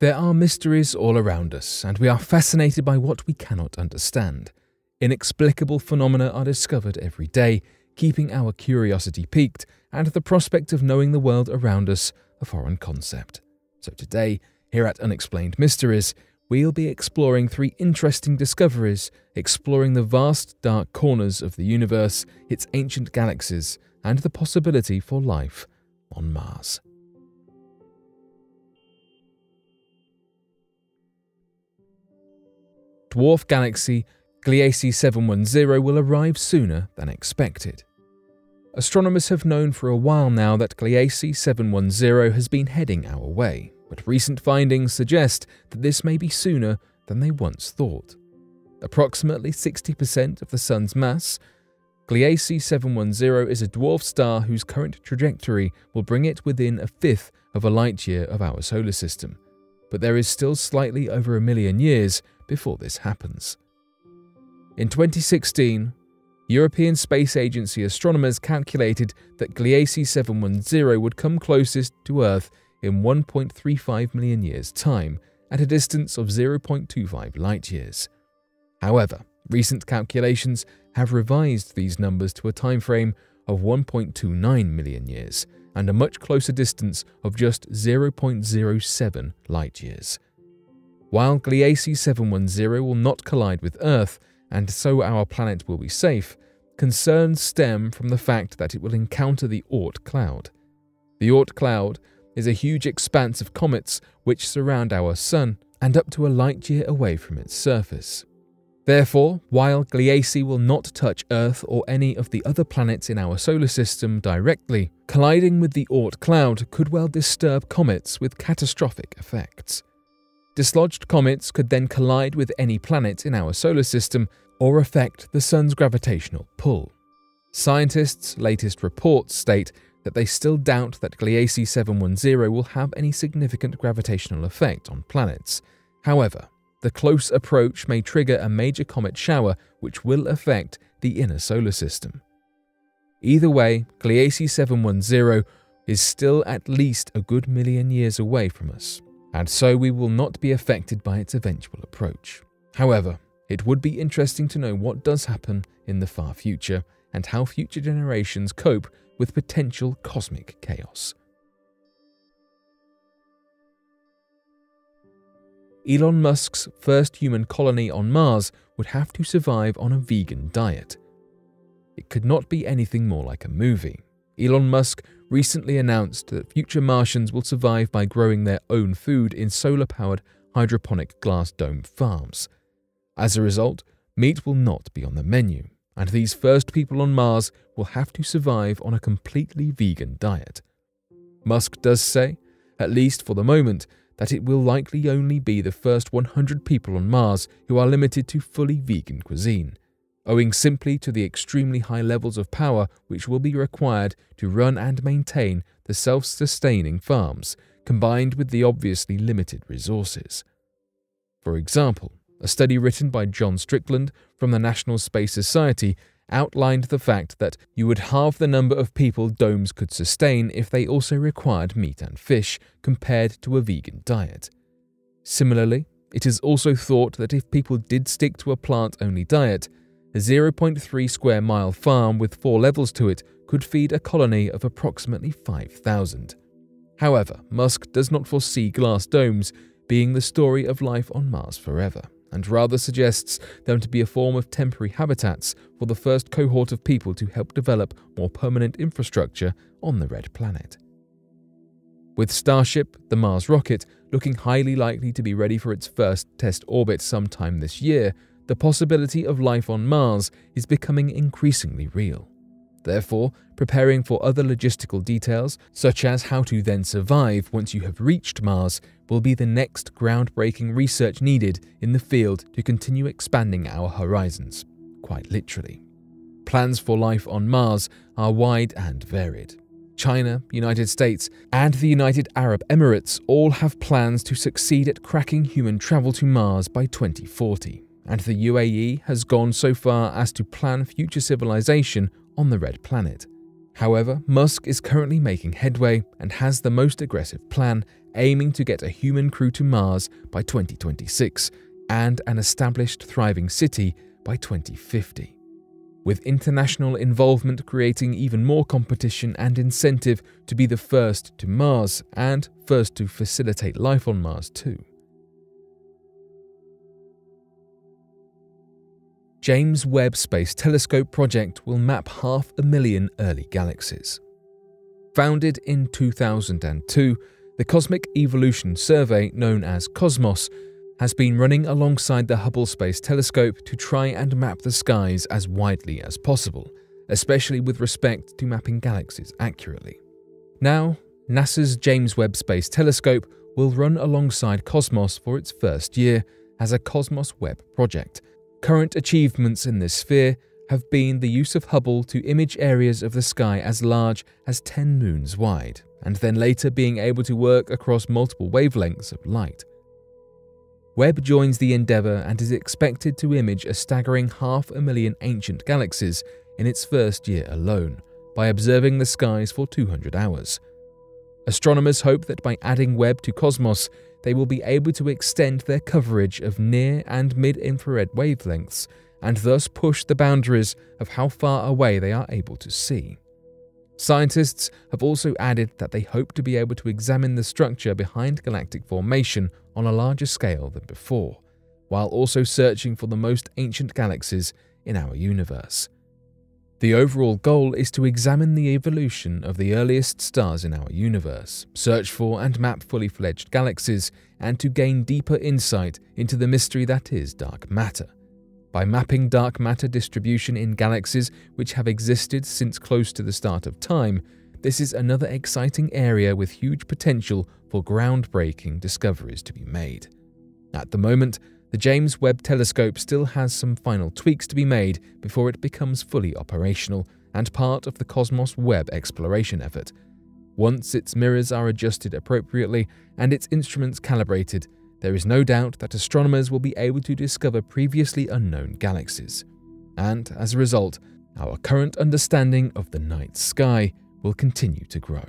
There are mysteries all around us, and we are fascinated by what we cannot understand. Inexplicable phenomena are discovered every day, keeping our curiosity piqued, and the prospect of knowing the world around us a foreign concept. So today, here at Unexplained Mysteries, we'll be exploring three interesting discoveries, exploring the vast dark corners of the universe, its ancient galaxies, and the possibility for life on Mars. Dwarf galaxy Gliese 710 will arrive sooner than expected. Astronomers have known for a while now that Gliese 710 has been heading our way, but recent findings suggest that this may be sooner than they once thought. Approximately 60% of the Sun's mass, Gliese 710 is a dwarf star whose current trajectory will bring it within a fifth of a light year of our solar system. But there is still slightly over a million years before this happens. In 2016, European Space Agency astronomers calculated that Gliese 710 would come closest to Earth in 1.35 million years' time, at a distance of 0.25 light years. However, recent calculations have revised these numbers to a timeframe of 1.29 million years and a much closer distance of just 0.07 light years. While Gliese 710 will not collide with Earth, and so our planet will be safe, concerns stem from the fact that it will encounter the Oort cloud. The Oort cloud is a huge expanse of comets which surround our Sun and up to a light year away from its surface. Therefore, while Gliese will not touch Earth or any of the other planets in our solar system directly, colliding with the Oort cloud could well disturb comets with catastrophic effects. Dislodged comets could then collide with any planet in our solar system or affect the Sun's gravitational pull. Scientists' latest reports state that they still doubt that Gliese 710 will have any significant gravitational effect on planets. However, the close approach may trigger a major comet shower which will affect the inner solar system. Either way, Gliese 710 is still at least a good million years away from us, and so we will not be affected by its eventual approach. However, it would be interesting to know what does happen in the far future and how future generations cope with potential cosmic chaos. Elon Musk's first human colony on Mars would have to survive on a vegan diet. It could not be anything more like a movie. Elon Musk recently announced that future Martians will survive by growing their own food in solar powered hydroponic glass dome farms. As a result, meat will not be on the menu, and these first people on Mars will have to survive on a completely vegan diet. Musk does say, at least for the moment, that it will likely only be the first 100 people on Mars who are limited to fully vegan cuisine owing simply to the extremely high levels of power which will be required to run and maintain the self sustaining farms, combined with the obviously limited resources. For example, a study written by John Strickland from the National Space Society outlined the fact that you would halve the number of people domes could sustain if they also required meat and fish compared to a vegan diet. Similarly, it is also thought that if people did stick to a plant only diet, a 0.3 square mile farm with four levels to it could feed a colony of approximately 5,000. However, Musk does not foresee glass domes being the story of life on Mars forever, and rather suggests them to be a form of temporary habitats for the first cohort of people to help develop more permanent infrastructure on the red planet. With Starship, the Mars rocket, looking highly likely to be ready for its first test orbit sometime this year, the possibility of life on Mars is becoming increasingly real. Therefore, preparing for other logistical details, such as how to then survive once you have reached Mars, will be the next groundbreaking research needed in the field to continue expanding our horizons, quite literally. Plans for life on Mars are wide and varied. China, United States, and the United Arab Emirates all have plans to succeed at cracking human travel to Mars by 2040 and the UAE has gone so far as to plan future civilization on the Red Planet. However, Musk is currently making headway and has the most aggressive plan, aiming to get a human crew to Mars by 2026 and an established thriving city by 2050 with international involvement creating even more competition and incentive to be the first to Mars and first to facilitate life on Mars too. James Webb Space Telescope project will map half a million early galaxies. Founded in 2002, the Cosmic Evolution Survey, known as COSMOS, has been running alongside the Hubble Space Telescope to try and map the skies as widely as possible, especially with respect to mapping galaxies accurately. Now, NASA's James Webb Space Telescope will run alongside Cosmos for its first year as a Cosmos Webb project. Current achievements in this sphere have been the use of Hubble to image areas of the sky as large as 10 moons wide, and then later being able to work across multiple wavelengths of light. Webb joins the endeavour and is expected to image a staggering half a million ancient galaxies in its first year alone, by observing the skies for 200 hours. Astronomers hope that by adding Webb to Cosmos, they will be able to extend their coverage of near and mid infrared wavelengths and thus push the boundaries of how far away they are able to see. Scientists have also added that they hope to be able to examine the structure behind galactic formation on a larger scale than before, while also searching for the most ancient galaxies in our universe. The overall goal is to examine the evolution of the earliest stars in our universe, search for and map fully fledged galaxies, and to gain deeper insight into the mystery that is dark matter. By mapping dark matter distribution in galaxies which have existed since close to the start of time, this is another exciting area with huge potential for groundbreaking discoveries to be made. At the moment, the James Webb Telescope still has some final tweaks to be made before it becomes fully operational and part of the Cosmos Webb exploration effort. Once its mirrors are adjusted appropriately and its instruments calibrated, there is no doubt that astronomers will be able to discover previously unknown galaxies. And as a result, our current understanding of the night sky will continue to grow.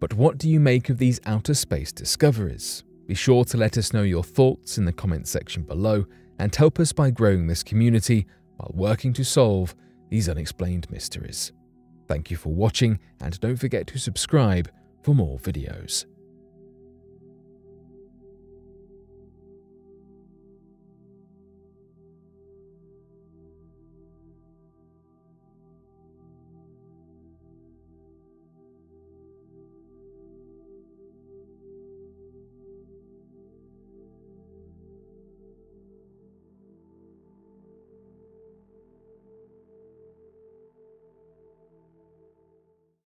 But what do you make of these outer space discoveries? Be sure to let us know your thoughts in the comments section below and help us by growing this community while working to solve these unexplained mysteries. Thank you for watching and don't forget to subscribe for more videos.